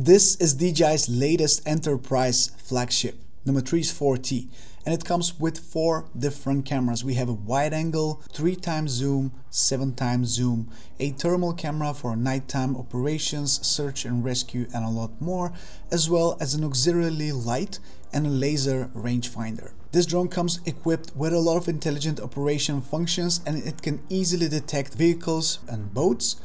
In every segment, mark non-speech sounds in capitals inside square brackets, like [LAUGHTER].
This is DJI's latest enterprise flagship, the Matrice 4T, and it comes with four different cameras. We have a wide angle, 3 times zoom, 7 times zoom, a thermal camera for nighttime operations, search and rescue and a lot more, as well as an auxiliary light and a laser rangefinder. This drone comes equipped with a lot of intelligent operation functions and it can easily detect vehicles and boats,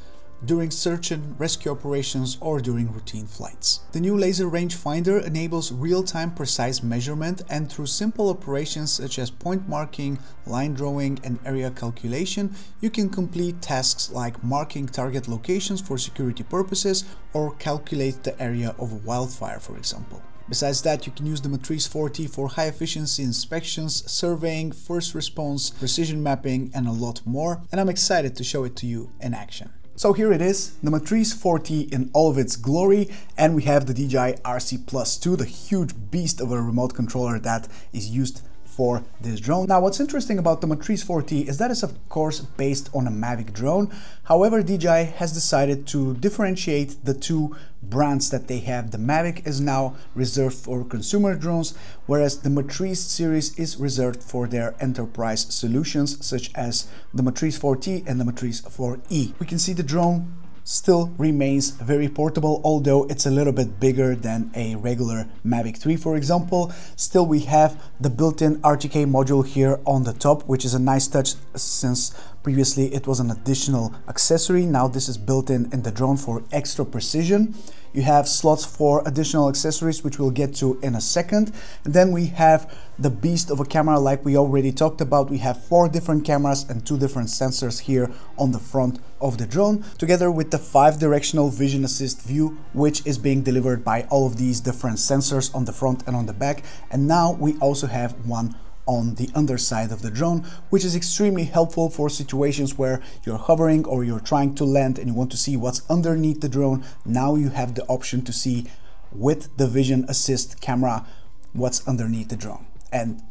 during search and rescue operations or during routine flights. The new laser rangefinder enables real-time precise measurement and through simple operations such as point marking, line drawing and area calculation, you can complete tasks like marking target locations for security purposes or calculate the area of a wildfire for example. Besides that, you can use the Matrice 4T for high efficiency inspections, surveying, first response, precision mapping, and a lot more. And I'm excited to show it to you in action. So here it is, the Matrice 4T in all of its glory, and we have the DJI RC Plus 2, the huge beast of a remote controller that is used for this drone. Now what's interesting about the Matrice 4T is that it's of course based on a Mavic drone. However, DJI has decided to differentiate the two brands that they have. The Mavic is now reserved for consumer drones, whereas the Matrice series is reserved for their enterprise solutions such as the Matrice 4T and the Matrice 4E. We can see the drone still remains very portable, although it's a little bit bigger than a regular Mavic 3, for example. Still, we have the built-in RTK module here on the top, which is a nice touch since previously it was an additional accessory. Now this is built in in the drone for extra precision. You have slots for additional accessories, which we'll get to in a second. And then we have the beast of a camera like we already talked about. We have four different cameras and two different sensors here on the front of the drone, together with the five directional vision assist view, which is being delivered by all of these different sensors on the front and on the back. And now we also have one on the underside of the drone, which is extremely helpful for situations where you're hovering or you're trying to land and you want to see what's underneath the drone. Now you have the option to see with the Vision Assist camera what's underneath the drone and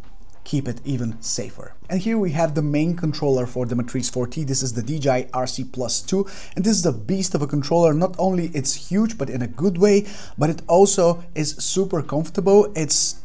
keep it even safer. And here we have the main controller for the Matrice 4T. This is the DJI RC Plus 2 and this is a beast of a controller. Not only it's huge but in a good way, but it also is super comfortable. It's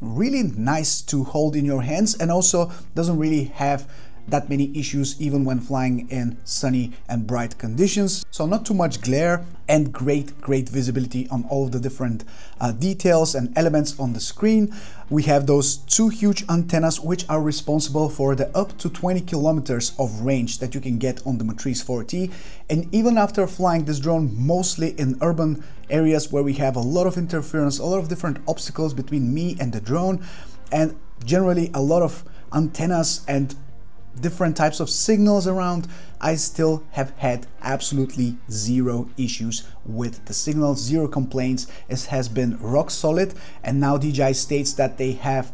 really nice to hold in your hands and also doesn't really have that many issues even when flying in sunny and bright conditions. So not too much glare and great, great visibility on all the different uh, details and elements on the screen. We have those two huge antennas which are responsible for the up to 20 kilometers of range that you can get on the Matrice 4T. And even after flying this drone mostly in urban areas where we have a lot of interference, a lot of different obstacles between me and the drone, and generally a lot of antennas and different types of signals around, I still have had absolutely zero issues with the signal, zero complaints. It has been rock solid and now DJI states that they have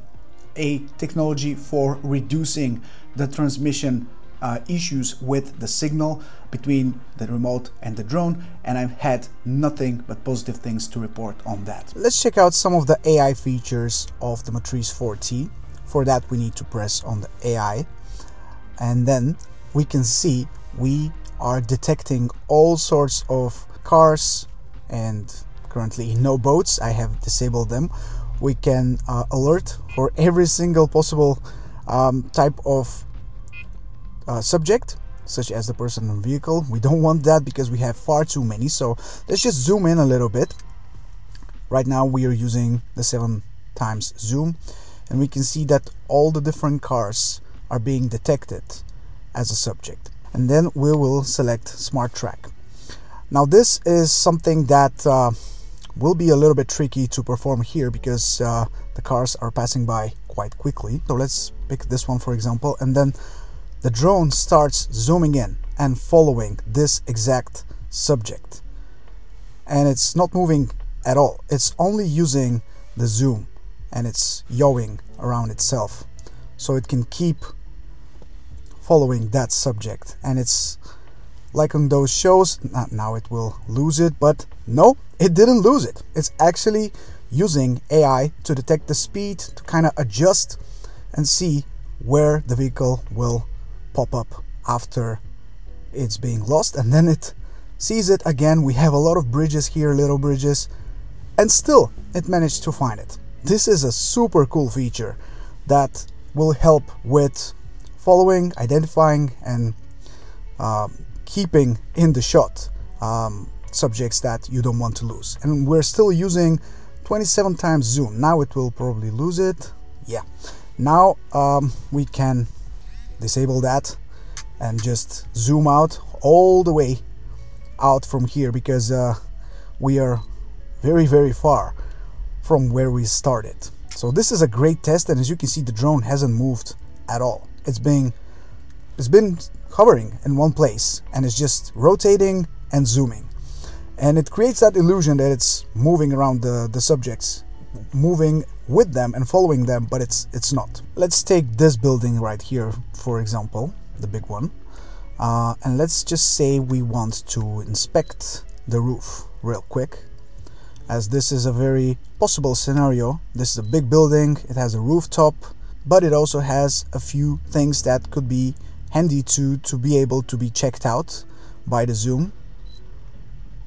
a technology for reducing the transmission uh, issues with the signal between the remote and the drone and I've had nothing but positive things to report on that. Let's check out some of the AI features of the Matrice 4T. For that we need to press on the AI and then we can see we are detecting all sorts of cars and currently no boats. I have disabled them. We can uh, alert for every single possible um, type of uh, subject such as the person in vehicle. We don't want that because we have far too many. So let's just zoom in a little bit. Right now we are using the seven times zoom. And we can see that all the different cars are being detected as a subject. And then we will select Smart Track. Now this is something that uh, will be a little bit tricky to perform here because uh, the cars are passing by quite quickly. So let's pick this one for example and then the drone starts zooming in and following this exact subject. And it's not moving at all. It's only using the zoom and it's yawing around itself. So it can keep following that subject and it's like on those shows now it will lose it but no it didn't lose it it's actually using AI to detect the speed to kind of adjust and see where the vehicle will pop up after it's being lost and then it sees it again. We have a lot of bridges here, little bridges, and still it managed to find it. This is a super cool feature that will help with following, identifying, and um, keeping in the shot um, subjects that you don't want to lose. And we're still using 27 times zoom. Now it will probably lose it. Yeah. Now um, we can disable that and just zoom out all the way out from here because uh, we are very very far from where we started so this is a great test and as you can see the drone hasn't moved at all it's being it's been hovering in one place and it's just rotating and zooming. And it creates that illusion that it's moving around the, the subjects moving with them and following them but it's it's not. Let's take this building right here for example the big one. Uh, and let's just say we want to inspect the roof real quick as this is a very possible scenario. This is a big building. It has a rooftop but it also has a few things that could be handy to to be able to be checked out by the zoom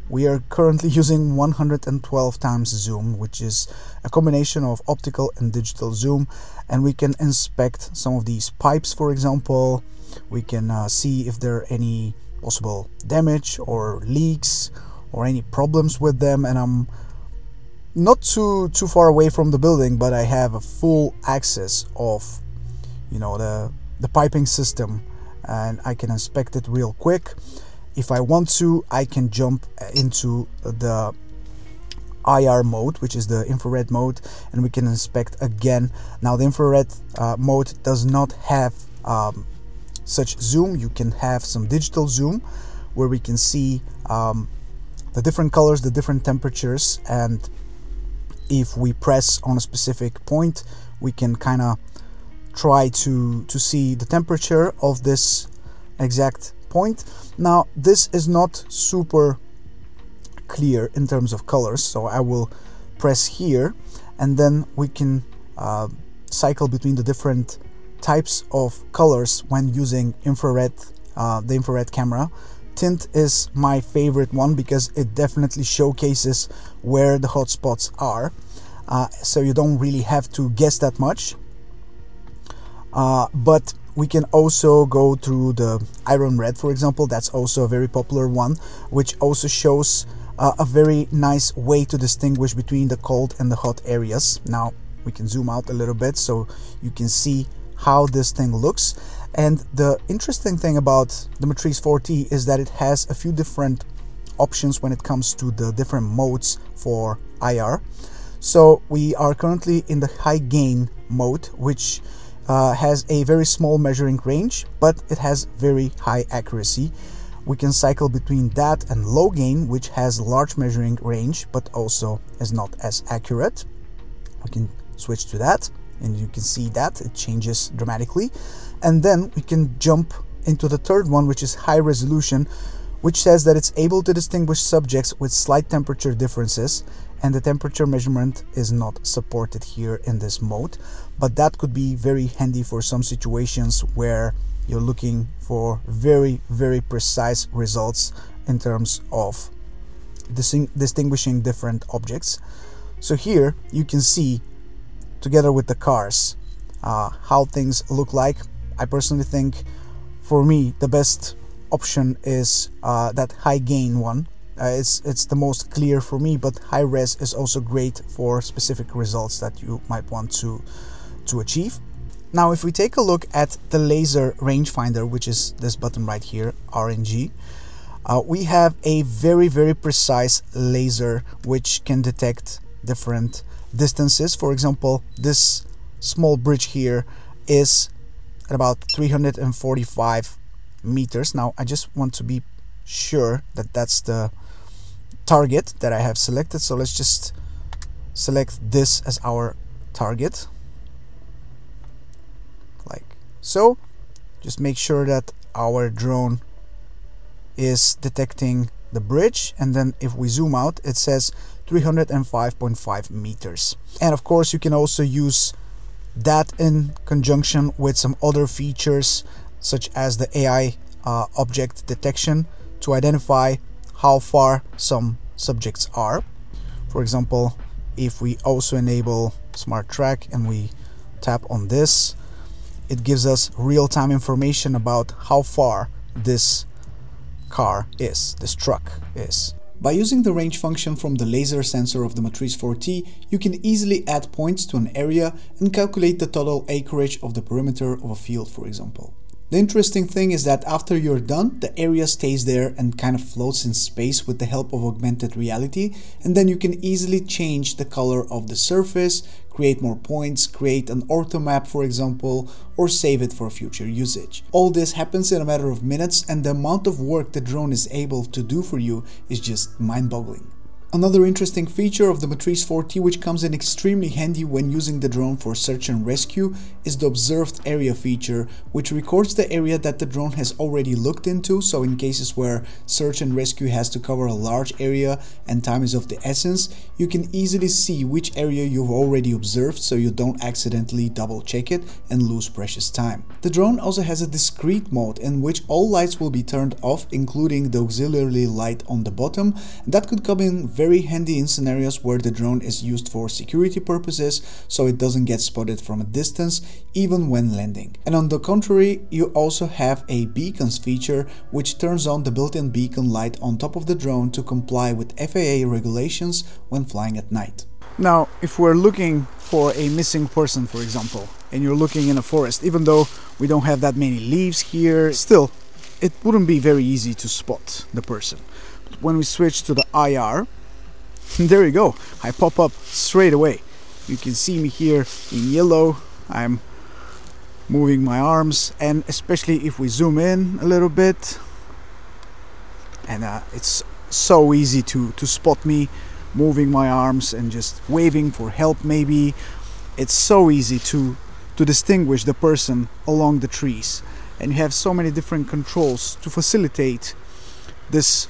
we are currently [LAUGHS] using 112 times zoom, which is a combination of optical and digital zoom, and we can inspect some of these pipes, for example. We can uh, see if there are any possible damage or leaks or any problems with them, and I'm not too too far away from the building, but I have a full access of, you know, the the piping system, and I can inspect it real quick. If I want to I can jump into the IR mode which is the infrared mode and we can inspect again. Now the infrared uh, mode does not have um, such zoom. You can have some digital zoom where we can see um, the different colors the different temperatures and if we press on a specific point we can kind of try to to see the temperature of this exact point. Now this is not super clear in terms of colors so I will press here and then we can uh, cycle between the different types of colors when using infrared uh, the infrared camera tint is my favorite one because it definitely showcases where the hotspots are. Uh, so you don't really have to guess that much. Uh, but we can also go through the iron red for example. That's also a very popular one which also shows uh, a very nice way to distinguish between the cold and the hot areas. Now we can zoom out a little bit so you can see how this thing looks and the interesting thing about the Matrice 4T is that it has a few different options when it comes to the different modes for IR so we are currently in the high gain mode which uh, has a very small measuring range, but it has very high accuracy. We can cycle between that and low gain, which has large measuring range, but also is not as accurate. We can switch to that, and you can see that it changes dramatically. And then we can jump into the third one, which is high resolution, which says that it's able to distinguish subjects with slight temperature differences and the temperature measurement is not supported here in this mode but that could be very handy for some situations where you're looking for very very precise results in terms of distinguishing different objects so here you can see together with the cars uh, how things look like. I personally think for me the best option is uh, that high gain one. Uh, it's it's the most clear for me but high res is also great for specific results that you might want to to achieve. Now if we take a look at the laser rangefinder which is this button right here RNG uh, we have a very very precise laser which can detect different distances. For example this small bridge here is at about 345 meters. Now I just want to be sure that that's the target that I have selected. So let's just select this as our target. Like so. Just make sure that our drone is detecting the bridge. And then if we zoom out it says 305.5 meters and of course you can also use that in conjunction with some other features such as the AI uh, object detection to identify how far some subjects are. For example, if we also enable smart track and we tap on this, it gives us real-time information about how far this car is, this truck is. By using the range function from the laser sensor of the Matrice 4T, you can easily add points to an area and calculate the total acreage of the perimeter of a field, for example. The interesting thing is that after you're done, the area stays there and kind of floats in space with the help of augmented reality and then you can easily change the color of the surface, create more points, create an ortho map for example, or save it for future usage. All this happens in a matter of minutes and the amount of work the drone is able to do for you is just mind-boggling. Another interesting feature of the Matrice 4T which comes in extremely handy when using the drone for search and rescue is the observed area feature which records the area that the drone has already looked into so in cases where search and rescue has to cover a large area and time is of the essence you can easily see which area you've already observed so you don't accidentally double check it and lose precious time. The drone also has a discrete mode in which all lights will be turned off including the auxiliary light on the bottom and that could come in very handy in scenarios where the drone is used for security purposes so it doesn't get spotted from a distance even when landing. And on the contrary, you also have a beacons feature which turns on the built-in beacon light on top of the drone to comply with FAA regulations when flying at night. Now, if we're looking for a missing person, for example, and you're looking in a forest, even though we don't have that many leaves here, still, it wouldn't be very easy to spot the person. When we switch to the IR, [LAUGHS] there you go. I pop up straight away. You can see me here in yellow. I'm moving my arms and especially if we zoom in a little bit. And uh, it's so easy to to spot me moving my arms and just waving for help maybe. It's so easy to to distinguish the person along the trees. And you have so many different controls to facilitate this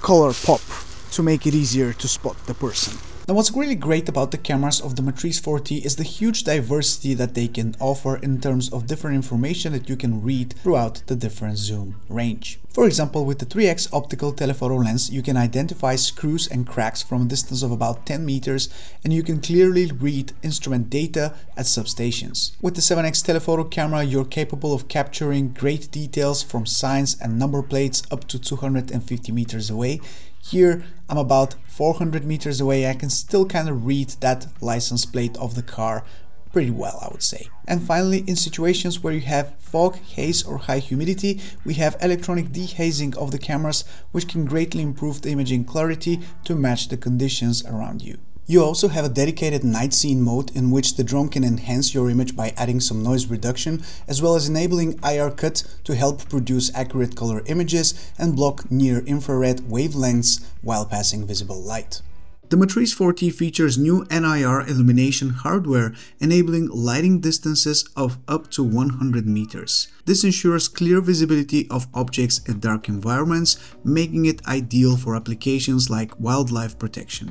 color pop to make it easier to spot the person. Now what's really great about the cameras of the Matrice 4T is the huge diversity that they can offer in terms of different information that you can read throughout the different zoom range. For example, with the 3x optical telephoto lens, you can identify screws and cracks from a distance of about 10 meters and you can clearly read instrument data at substations. With the 7x telephoto camera, you're capable of capturing great details from signs and number plates up to 250 meters away here I'm about 400 meters away, I can still kind of read that license plate of the car pretty well, I would say. And finally, in situations where you have fog, haze or high humidity, we have electronic dehazing of the cameras, which can greatly improve the imaging clarity to match the conditions around you. You also have a dedicated night scene mode in which the drone can enhance your image by adding some noise reduction as well as enabling IR cut to help produce accurate color images and block near infrared wavelengths while passing visible light. The Matrice 4T features new NIR illumination hardware enabling lighting distances of up to 100 meters. This ensures clear visibility of objects in dark environments, making it ideal for applications like wildlife protection.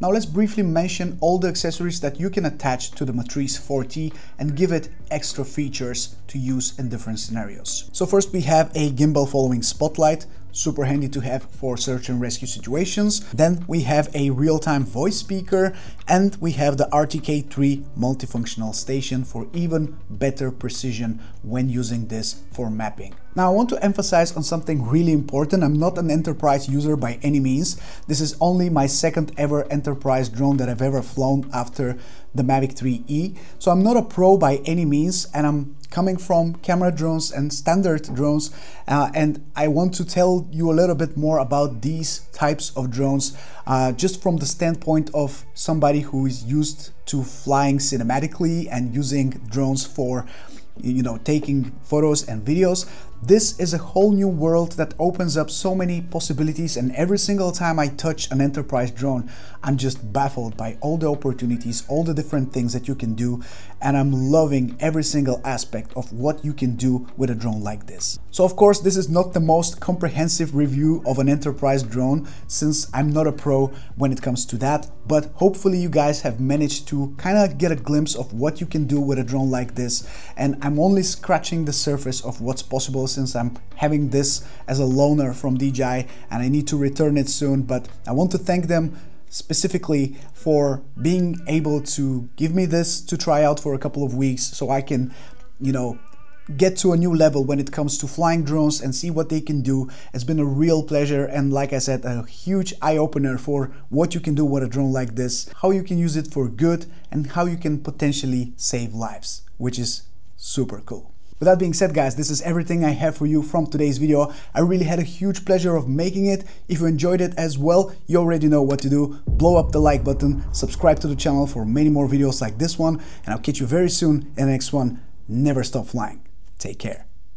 Now let's briefly mention all the accessories that you can attach to the Matrice 4T and give it extra features to use in different scenarios. So first we have a gimbal following spotlight, super handy to have for search and rescue situations. Then we have a real-time voice speaker and we have the RTK3 multifunctional station for even better precision when using this for mapping. Now I want to emphasize on something really important. I'm not an enterprise user by any means. This is only my second ever enterprise drone that I've ever flown after the Mavic 3E. So I'm not a pro by any means and I'm coming from camera drones and standard drones uh, and I want to tell you a little bit more about these types of drones uh, just from the standpoint of somebody who is used to flying cinematically and using drones for you know taking photos and videos this is a whole new world that opens up so many possibilities and every single time I touch an enterprise drone I'm just baffled by all the opportunities all the different things that you can do and I'm loving every single aspect of what you can do with a drone like this. So of course this is not the most comprehensive review of an enterprise drone since I'm not a pro when it comes to that but hopefully you guys have managed to kind of get a glimpse of what you can do with a drone like this and I'm only scratching the surface of what's possible since I'm having this as a loaner from DJI and I need to return it soon. But I want to thank them specifically for being able to give me this to try out for a couple of weeks so I can, you know, get to a new level when it comes to flying drones and see what they can do. It's been a real pleasure and like I said, a huge eye-opener for what you can do with a drone like this, how you can use it for good and how you can potentially save lives, which is super cool. With that being said guys, this is everything I have for you from today's video. I really had a huge pleasure of making it. If you enjoyed it as well, you already know what to do. Blow up the like button, subscribe to the channel for many more videos like this one, and I'll catch you very soon in the next one. Never stop flying. Take care.